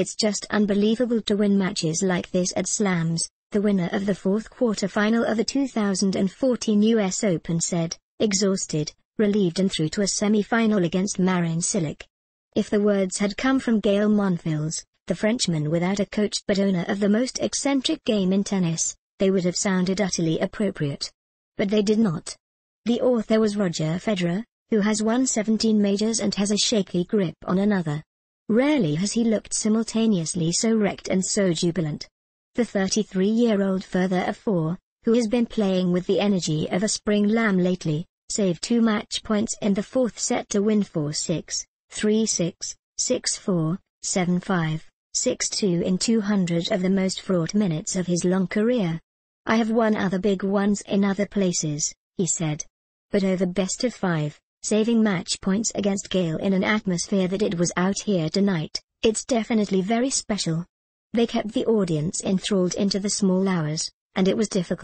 It's just unbelievable to win matches like this at Slams, the winner of the fourth quarter-final of the 2014 US Open said, exhausted, relieved and through to a semi-final against Marin Cilic. If the words had come from Gael Monfils, the Frenchman without a coach but owner of the most eccentric game in tennis, they would have sounded utterly appropriate. But they did not. The author was Roger Federer, who has won 17 majors and has a shaky grip on another. Rarely has he looked simultaneously so wrecked and so jubilant. The 33-year-old further of four, who has been playing with the energy of a spring lamb lately, saved two match points in the fourth set to win 4-6, 3-6, 6-4, 7-5, 6-2 in 200 of the most fraught minutes of his long career. I have won other big ones in other places, he said. But oh, over best of five, saving match points against Gael in an atmosphere that it was out here tonight, it's definitely very special. They kept the audience enthralled into the small hours, and it was difficult